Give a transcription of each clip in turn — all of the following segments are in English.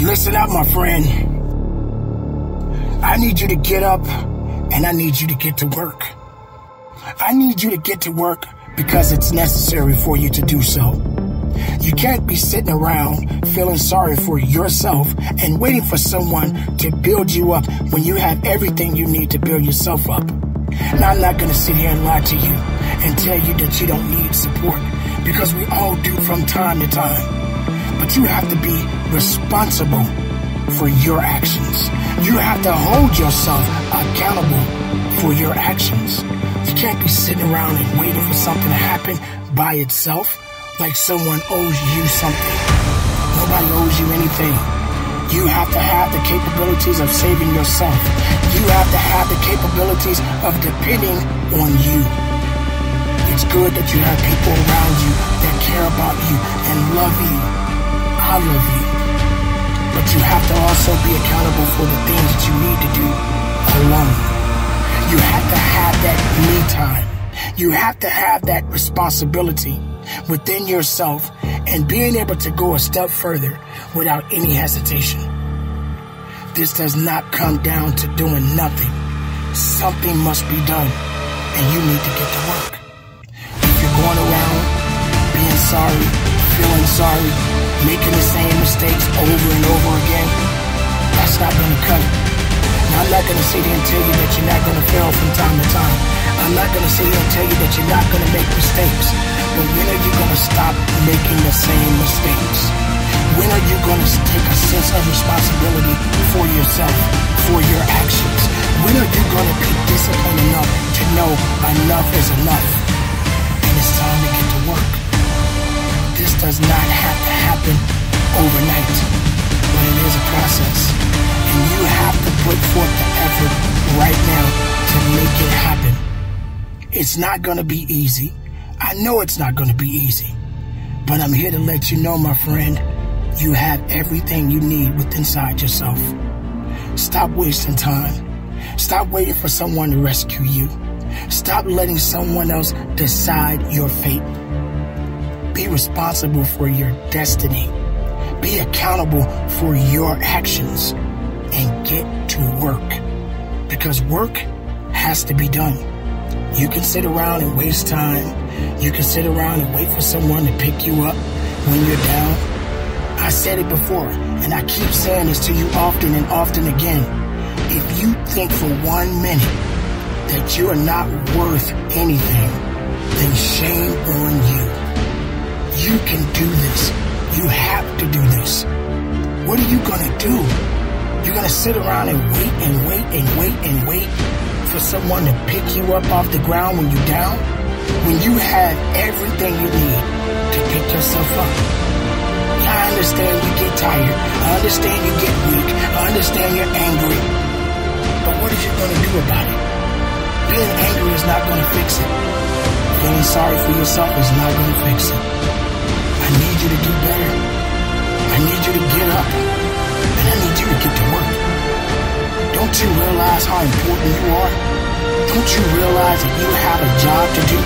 Listen up, my friend. I need you to get up and I need you to get to work. I need you to get to work because it's necessary for you to do so. You can't be sitting around feeling sorry for yourself and waiting for someone to build you up when you have everything you need to build yourself up. Now, I'm not going to sit here and lie to you and tell you that you don't need support because we all do from time to time. But you have to be responsible for your actions. You have to hold yourself accountable for your actions. You can't be sitting around and waiting for something to happen by itself like someone owes you something. Nobody owes you anything. You have to have the capabilities of saving yourself. You have to have the capabilities of depending on you. It's good that you have people around you that care about you and love you I you. But you have to also be accountable for the things that you need to do alone. You have to have that me time. You have to have that responsibility within yourself and being able to go a step further without any hesitation. This does not come down to doing nothing. Something must be done, and you need to get to work. If you're going around being sorry, feeling sorry, making the same mistakes over and over again, that's not going to cut it. I'm not going to sit here and tell you that you're not going to fail from time to time. I'm not going to sit here and tell you that you're not going to make mistakes. But when are you going to stop making the same mistakes? When are you going to take a sense of responsibility for yourself, for your actions? When are you going to be disciplined enough to know enough is enough? And it's time to get to work. This does not overnight, but it is a process. And you have to put forth the effort right now to make it happen. It's not going to be easy. I know it's not going to be easy. But I'm here to let you know, my friend, you have everything you need within inside yourself. Stop wasting time. Stop waiting for someone to rescue you. Stop letting someone else decide your fate. Be responsible for your destiny. Be accountable for your actions and get to work because work has to be done. You can sit around and waste time. You can sit around and wait for someone to pick you up when you're down. I said it before, and I keep saying this to you often and often again. If you think for one minute that you are not worth anything, then shame on you. You can do this. You have to do this. What are you gonna do? You're gonna sit around and wait and wait and wait and wait for someone to pick you up off the ground when you're down? When you have everything you need to pick yourself up. I understand you get tired. I understand you get weak. I understand you're angry. But what are you gonna do about it? Being angry is not gonna fix it. Feeling sorry for yourself is not gonna fix it you to do better. I need you to get up. And I need you to get to work. Don't you realize how important you are? Don't you realize that you have a job to do?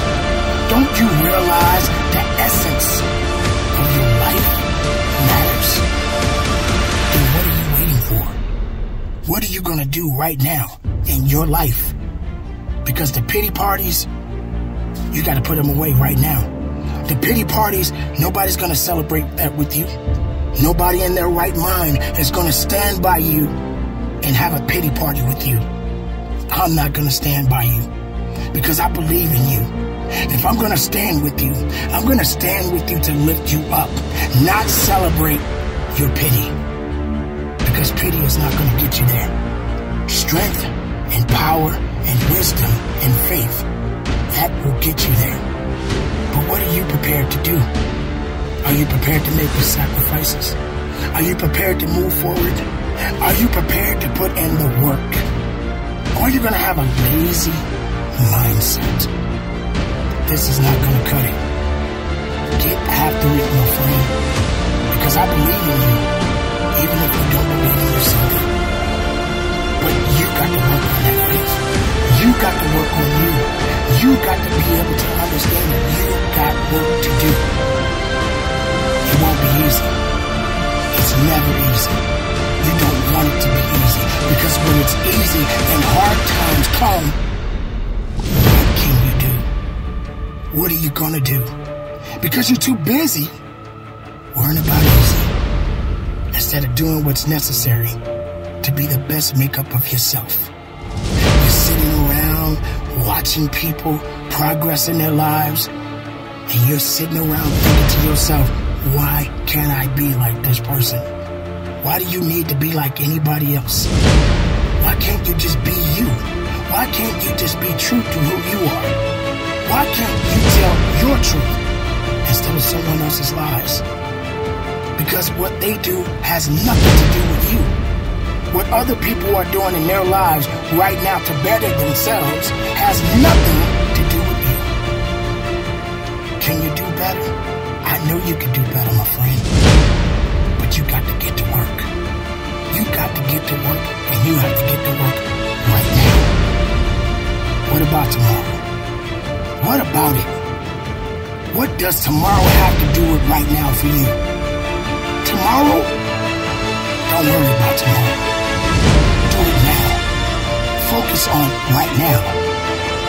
Don't you realize the essence of your life matters? Then what are you waiting for? What are you going to do right now in your life? Because the pity parties, you got to put them away right now. The pity parties, nobody's to celebrate that with you. Nobody in their right mind is to stand by you and have a pity party with you. I'm not to stand by you because I believe in you. If I'm going to stand with you, I'm going to stand with you to lift you up, not celebrate your pity. Because pity is not going to get you there. Strength and power and wisdom and faith, that will get you there. But what are you prepared to do? Are you prepared to make the sacrifices? Are you prepared to move forward? Are you prepared to put in the work? Or are you going to have a lazy mindset? This is not going to cut it. Get after it, my friend. Because I believe in you, even if you don't believe in yourself. But you got to work on that faith. You got to work on you. You got to be able to understand that you got work to do. It won't be easy. It's never easy. You don't want it to be easy because when it's easy and hard times come, what can you do? What are you gonna do? Because you're too busy worrying about easy instead of doing what's necessary to be the best makeup of yourself. You're sitting watching people progress in their lives, and you're sitting around thinking to yourself, why can't I be like this person? Why do you need to be like anybody else? Why can't you just be you? Why can't you just be true to who you are? Why can't you tell your truth instead of someone else's lies? Because what they do has nothing to do with you what other people are doing in their lives right now to better themselves has nothing to do with you. Can you do better? I know you can do better, my friend. But you got to get to work. You got to get to work, and you have to get to work right now. What about tomorrow? What about it? What does tomorrow have to do with right now for you? Tomorrow? Don't worry Focus on right now.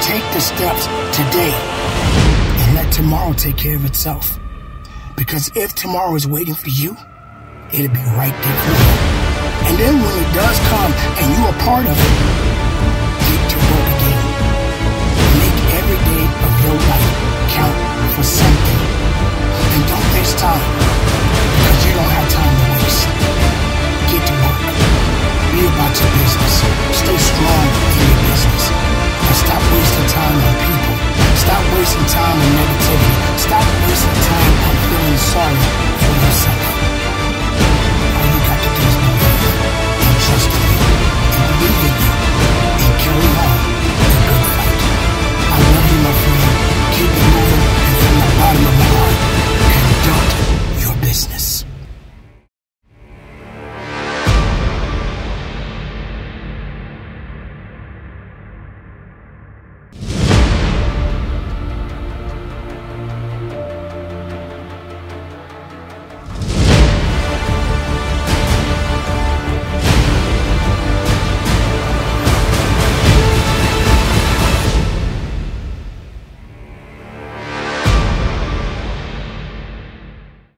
Take the steps today and let tomorrow take care of itself. Because if tomorrow is waiting for you, it'll be right there for you. And then when it does come and you are part of it, get to work again. Make every day of your life count for something. And don't waste time because you don't have